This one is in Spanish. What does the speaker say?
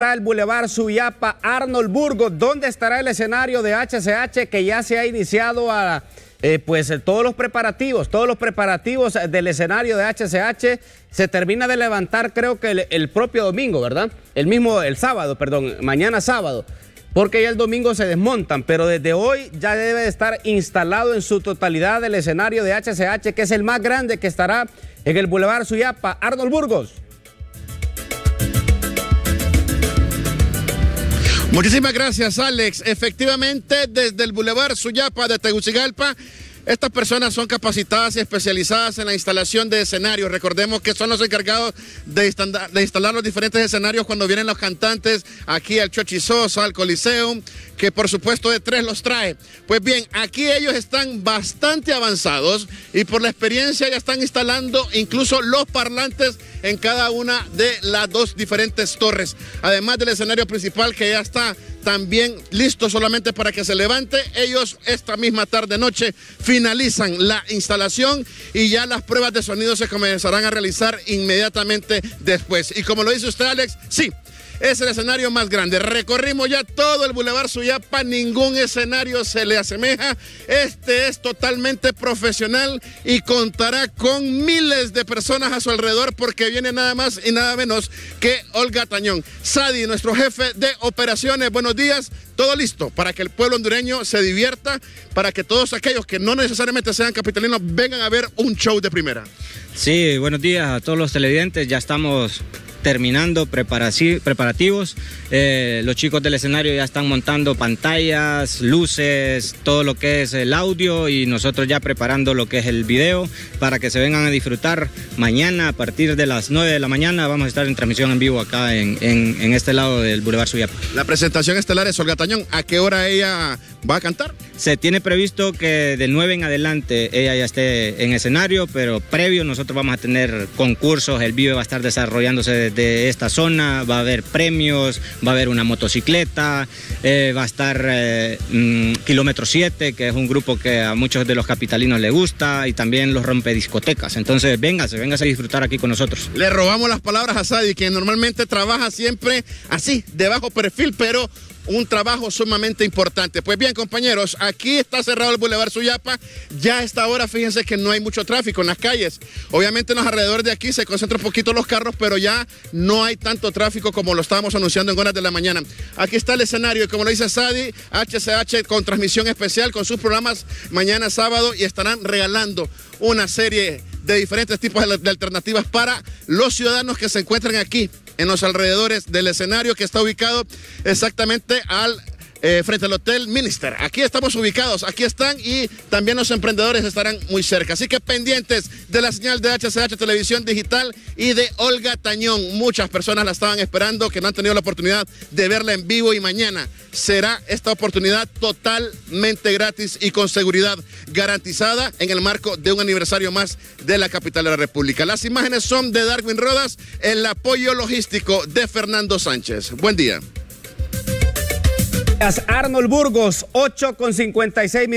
el Boulevard Suyapa Arnold Burgos, ¿dónde estará el escenario de HCH que ya se ha iniciado a eh, pues todos los preparativos, todos los preparativos del escenario de HCH se termina de levantar creo que el, el, propio domingo, ¿verdad? El mismo, el sábado, perdón, mañana sábado, porque ya el domingo se desmontan, pero desde hoy ya debe estar instalado en su totalidad el escenario de HCH, que es el más grande que estará en el Boulevard Suyapa Arnold Burgos. Muchísimas gracias, Alex. Efectivamente, desde el Boulevard Suyapa de Tegucigalpa, estas personas son capacitadas y especializadas en la instalación de escenarios. Recordemos que son los encargados de, instalar los diferentes escenarios cuando vienen los cantantes aquí al Chochizoso, al Coliseum, que por supuesto de tres los trae. Pues bien, aquí ellos están bastante avanzados y por la experiencia ya están instalando incluso los parlantes en cada una de las dos diferentes torres. Además del escenario principal que ya está también listo solamente para que se levante. Ellos esta misma tarde noche finalizan la instalación y ya las pruebas de sonido se comenzarán a realizar inmediatamente después. Y como lo dice usted Alex, sí, es el escenario más grande. Recorrimos ya todo el Boulevard Suyapa, ningún escenario se le asemeja. Este es totalmente profesional y contará con miles de personas a su alrededor porque viene nada más y nada menos que Olga Tañón. Sadi, nuestro jefe de operaciones, buenos días. Todo listo para que el pueblo hondureño se divierta, para que todos aquellos que no necesariamente sean capitalinos vengan a ver un show de primera. Sí, buenos días a todos los televidentes. Ya estamos terminando preparativos. Eh, los chicos del escenario ya están montando pantallas, luces, todo lo que es el audio y nosotros ya preparando lo que es el video para que se vengan a disfrutar mañana a partir de las 9 de la mañana. Vamos a estar en transmisión en vivo acá en, en este lado del Boulevard Suyapa. La presentación estelar es Olga Tañón. ¿A qué hora ella va a cantar? Se tiene previsto que de 9 en adelante ella ya esté en escenario, pero previo nosotros vamos a tener concursos, el video va a estar desarrollándose desde esta zona, va a haber premios, va a haber una motocicleta, eh, va a estar eh, mm, Kilómetro 7, que es un grupo que a muchos de los capitalinos le gusta, y también los rompediscotecas. Entonces, véngase, véngase a disfrutar aquí con nosotros. Le robamos las palabras a Sadi, que normalmente trabaja siempre así, de bajo perfil, pero un trabajo sumamente importante. Pues bien, compañeros, aquí está cerrado el Boulevard Suyapa. Ya a esta hora, fíjense que no hay mucho tráfico en las calles. Obviamente en los alrededores de aquí se concentran un poquito los carros, pero ya no hay tanto tráfico como lo estábamos anunciando en horas de la mañana. Aquí está el escenario y como lo dice Sadi, HCH con transmisión especial con sus programas mañana sábado y estarán regalando una serie de diferentes tipos de alternativas para los ciudadanos que se encuentran aquí en los alrededores del escenario que está ubicado exactamente al eh, frente al Hotel Minister. Aquí estamos ubicados, aquí están y también los emprendedores estarán muy cerca. Así que pendientes de la señal de HCH Televisión Digital y de Olga Tañón. Muchas personas la estaban esperando, que no han tenido la oportunidad de verla en vivo y mañana será esta oportunidad totalmente gratis y con seguridad garantizada en el marco de un aniversario más de la capital de la República. Las imágenes son de Darwin Rodas, el apoyo logístico de Fernando Sánchez. Buen día. Arnold Burgos, 8 con 56 minutos.